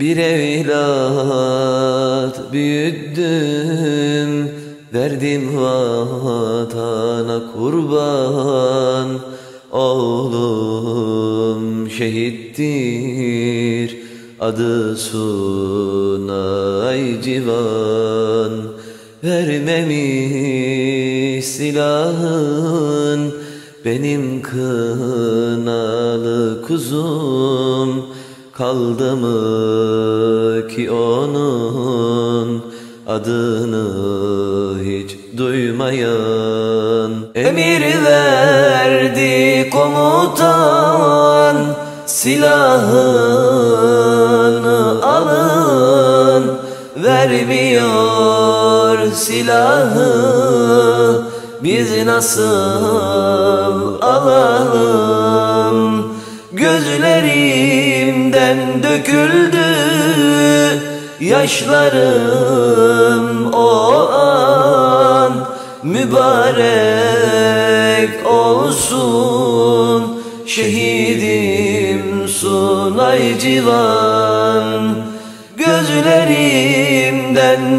Bir evlat büyüttüm Verdim vatana kurban. Oğlum şehittir Adı Sunay Civan. Vermemiş silahın Benim kınalı kuzum Kaldı mı ki onun adını hiç duymayan? Emir verdi komutan silahını alın. Vermiyor silahı biz nasıl alalım döküldü. Yaşlarım o an Mübarek olsun. Şehidim Sunay Civan. Gözlerimden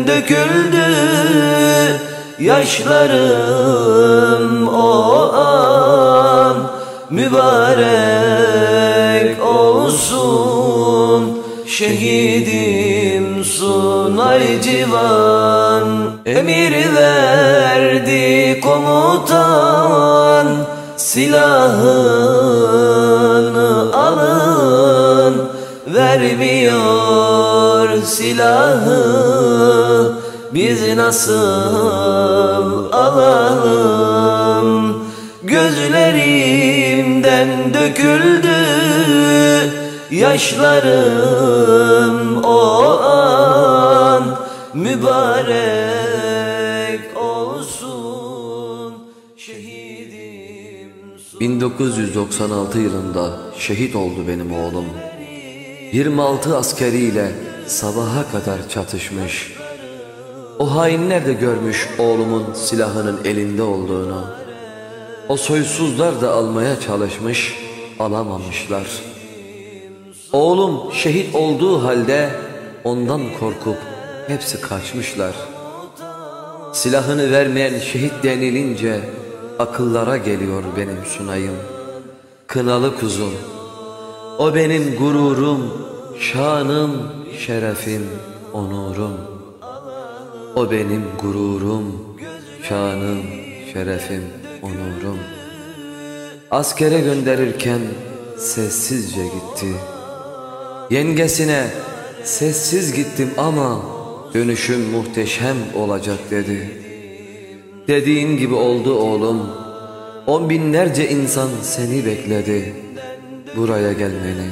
döküldü. Yaşlarım o an Mübarek olsun şehidim Sunay Civan. Emir verdi komutan silahını alın. Vermiyor silahı biz nasıl alalım? Gözlerimden döküldü yaşlarım o an Mübarek olsun şehidim 1996 yılında şehit oldu benim oğlum. 26 askeriyle sabaha kadar çatışmış. O hainler de görmüş oğlumun silahının elinde olduğunu. O soysuzlar da almaya çalışmış, alamamışlar. Oğlum şehit olduğu halde ondan korkup hepsi kaçmışlar. Silahını vermeyen şehit denilince akıllara geliyor benim sunayım. Kınalı kuzum, o benim gururum, şanım, şerefim, onurum. O benim gururum, şanım, şerefim, onurum. Askere gönderirken sessizce gitti. Yengesine sessiz gittim ama dönüşüm muhteşem olacak dedi. Dediğin gibi oldu oğlum. On binlerce insan seni bekledi. Buraya gelmeni.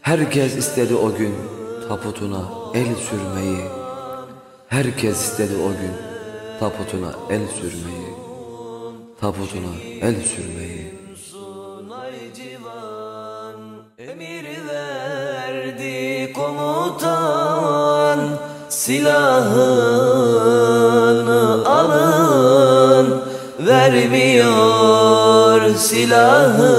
Herkes istedi o gün taputuna el sürmeyi. Herkes istedi o gün taputuna el sürmeyi. Taputuna el sürmeyi. Komutan Silahını alın. Vermiyor silahı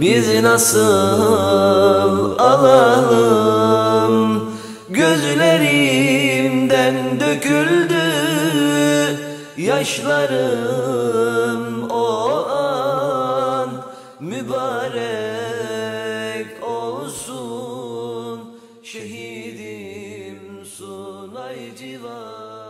Biz nasıl alalım? Gözlerimden döküldü yaşlarım o an. Mübarek şehidim Sunay Civan